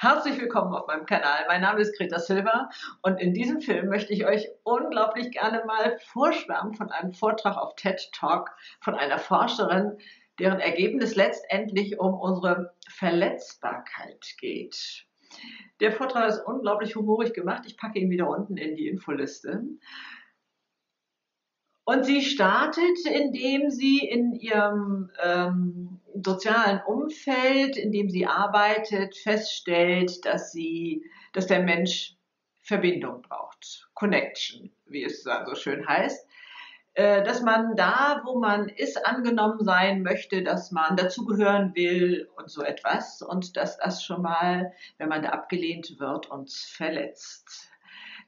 Herzlich willkommen auf meinem Kanal. Mein Name ist Greta Silva und in diesem Film möchte ich euch unglaublich gerne mal vorschwärmen von einem Vortrag auf TED Talk von einer Forscherin, deren Ergebnis letztendlich um unsere Verletzbarkeit geht. Der Vortrag ist unglaublich humorig gemacht. Ich packe ihn wieder unten in die Infoliste. Und sie startet, indem sie in ihrem ähm, sozialen Umfeld, in dem sie arbeitet, feststellt, dass sie, dass der Mensch Verbindung braucht, Connection, wie es so schön heißt, äh, dass man da, wo man ist, angenommen sein möchte, dass man dazugehören will und so etwas. Und dass das schon mal, wenn man da abgelehnt wird, uns verletzt.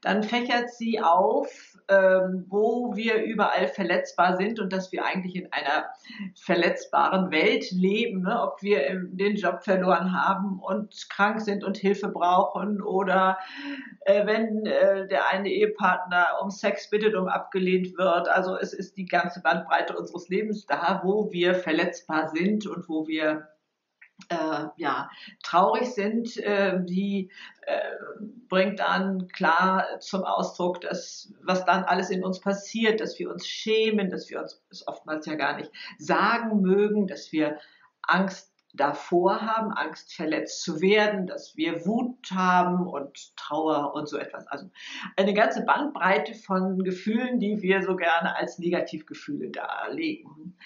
Dann fächert sie auf, ähm, wo wir überall verletzbar sind und dass wir eigentlich in einer verletzbaren Welt leben, ne? ob wir den Job verloren haben und krank sind und Hilfe brauchen oder äh, wenn äh, der eine Ehepartner um Sex bittet, um abgelehnt wird. Also es ist die ganze Bandbreite unseres Lebens da, wo wir verletzbar sind und wo wir äh, ja, traurig sind, äh, die äh, bringt dann klar zum Ausdruck, dass was dann alles in uns passiert, dass wir uns schämen, dass wir uns es oftmals ja gar nicht sagen mögen, dass wir Angst davor haben, Angst verletzt zu werden, dass wir Wut haben und Trauer und so etwas. Also eine ganze Bandbreite von Gefühlen, die wir so gerne als Negativgefühle darlegen.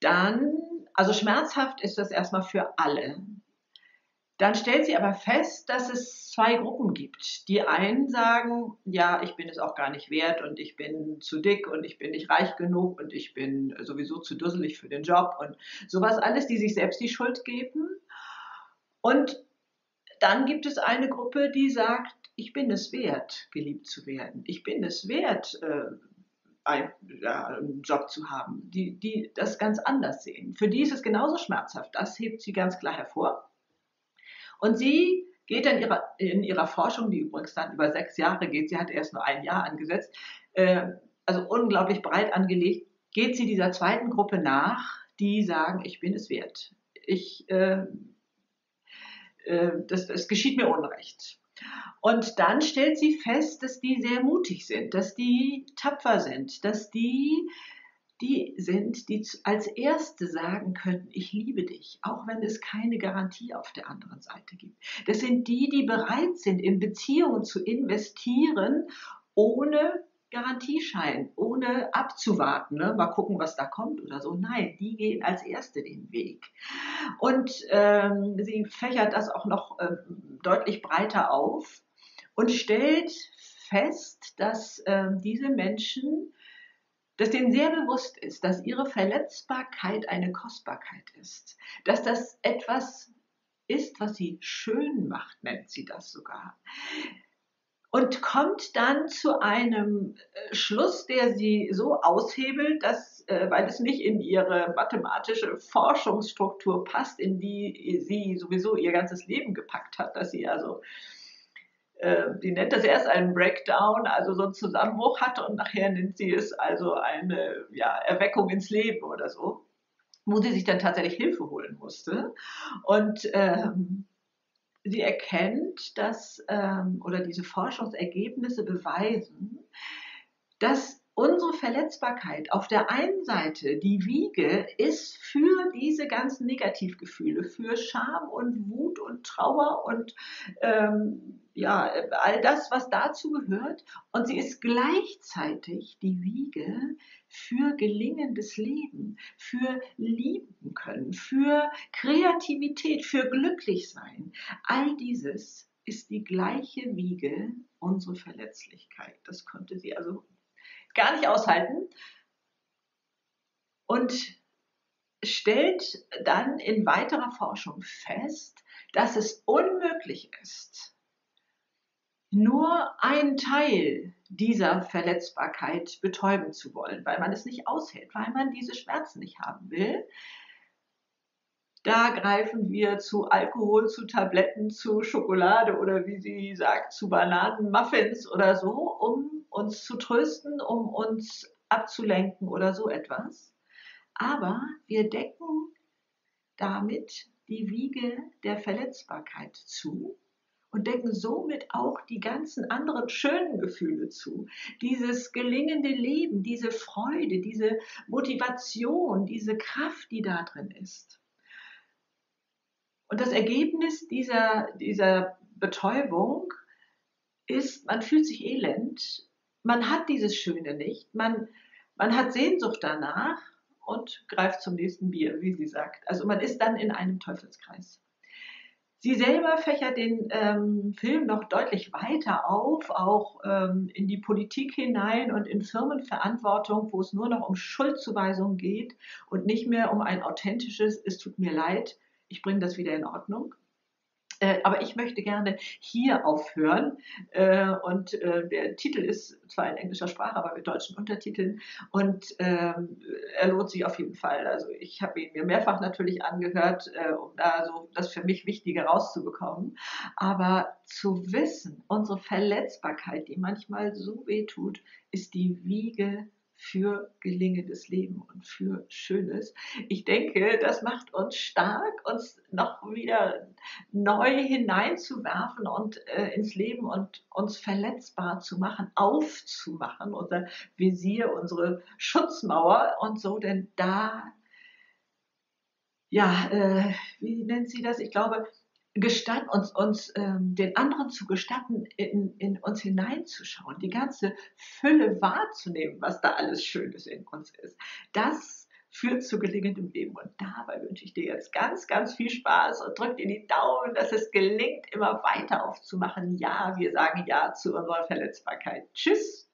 Dann also schmerzhaft ist das erstmal für alle. Dann stellt sie aber fest, dass es zwei Gruppen gibt. Die einen sagen, ja, ich bin es auch gar nicht wert und ich bin zu dick und ich bin nicht reich genug und ich bin sowieso zu dusselig für den Job und sowas alles, die sich selbst die Schuld geben. Und dann gibt es eine Gruppe, die sagt, ich bin es wert, geliebt zu werden. Ich bin es wert, äh, einen Job zu haben, die, die das ganz anders sehen. Für die ist es genauso schmerzhaft. Das hebt sie ganz klar hervor. Und sie geht in ihrer, in ihrer Forschung, die übrigens dann über sechs Jahre geht, sie hat erst nur ein Jahr angesetzt, äh, also unglaublich breit angelegt, geht sie dieser zweiten Gruppe nach, die sagen, ich bin es wert. Ich, äh, äh, das, das geschieht mir Unrecht. Und dann stellt sie fest, dass die sehr mutig sind, dass die tapfer sind, dass die die sind, die als Erste sagen können, ich liebe dich, auch wenn es keine Garantie auf der anderen Seite gibt. Das sind die, die bereit sind, in Beziehungen zu investieren, ohne Garantieschein, ohne abzuwarten, ne? mal gucken, was da kommt oder so. Nein, die gehen als Erste den Weg. Und ähm, sie fächert das auch noch ähm, deutlich breiter auf und stellt fest, dass ähm, diese Menschen, dass denen sehr bewusst ist, dass ihre Verletzbarkeit eine Kostbarkeit ist, dass das etwas ist, was sie schön macht, nennt sie das sogar und kommt dann zu einem äh, Schluss, der sie so aushebelt, dass, äh, weil es nicht in ihre mathematische Forschungsstruktur passt, in die sie sowieso ihr ganzes Leben gepackt hat, dass sie also die nennt das erst einen Breakdown, also so einen Zusammenbruch hatte und nachher nennt sie es also eine ja, Erweckung ins Leben oder so, wo sie sich dann tatsächlich Hilfe holen musste. Und ähm, sie erkennt, dass, ähm, oder diese Forschungsergebnisse beweisen, dass unsere Verletzbarkeit auf der einen Seite die Wiege ist für diese ganzen Negativgefühle, für Scham und Wut und Trauer und ähm, ja, all das, was dazu gehört. Und sie ist gleichzeitig die Wiege für gelingendes Leben, für lieben können, für Kreativität, für glücklich sein. All dieses ist die gleiche Wiege unsere Verletzlichkeit. Das konnte sie also gar nicht aushalten und stellt dann in weiterer Forschung fest, dass es unmöglich ist, nur einen Teil dieser Verletzbarkeit betäuben zu wollen, weil man es nicht aushält, weil man diese Schmerzen nicht haben will. Da greifen wir zu Alkohol, zu Tabletten, zu Schokolade oder wie sie sagt, zu Bananen, Muffins oder so, um uns zu trösten, um uns abzulenken oder so etwas. Aber wir decken damit die Wiege der Verletzbarkeit zu und decken somit auch die ganzen anderen schönen Gefühle zu. Dieses gelingende Leben, diese Freude, diese Motivation, diese Kraft, die da drin ist. Und das Ergebnis dieser, dieser Betäubung ist, man fühlt sich elend, man hat dieses Schöne nicht, man, man hat Sehnsucht danach und greift zum nächsten Bier, wie sie sagt. Also man ist dann in einem Teufelskreis. Sie selber fächert den ähm, Film noch deutlich weiter auf, auch ähm, in die Politik hinein und in Firmenverantwortung, wo es nur noch um Schuldzuweisung geht und nicht mehr um ein authentisches, es tut mir leid, ich bringe das wieder in Ordnung. Äh, aber ich möchte gerne hier aufhören. Äh, und äh, der Titel ist zwar in englischer Sprache, aber mit deutschen Untertiteln. Und ähm, er lohnt sich auf jeden Fall. Also ich habe ihn mir mehrfach natürlich angehört, äh, um da so das für mich Wichtige rauszubekommen. Aber zu wissen, unsere Verletzbarkeit, die manchmal so weh tut, ist die Wiege für gelingendes Leben und für Schönes. Ich denke, das macht uns stark, uns noch wieder neu hineinzuwerfen und äh, ins Leben und uns verletzbar zu machen, aufzumachen, unser Visier, unsere Schutzmauer und so, denn da, ja, äh, wie nennt sie das? Ich glaube, gestatten, uns, uns ähm, den anderen zu gestatten, in, in uns hineinzuschauen, die ganze Fülle wahrzunehmen, was da alles Schönes in uns ist. Das führt zu gelingendem Leben. Und dabei wünsche ich dir jetzt ganz, ganz viel Spaß und drück dir die Daumen, dass es gelingt, immer weiter aufzumachen. Ja, wir sagen Ja zu unserer Verletzbarkeit. Tschüss.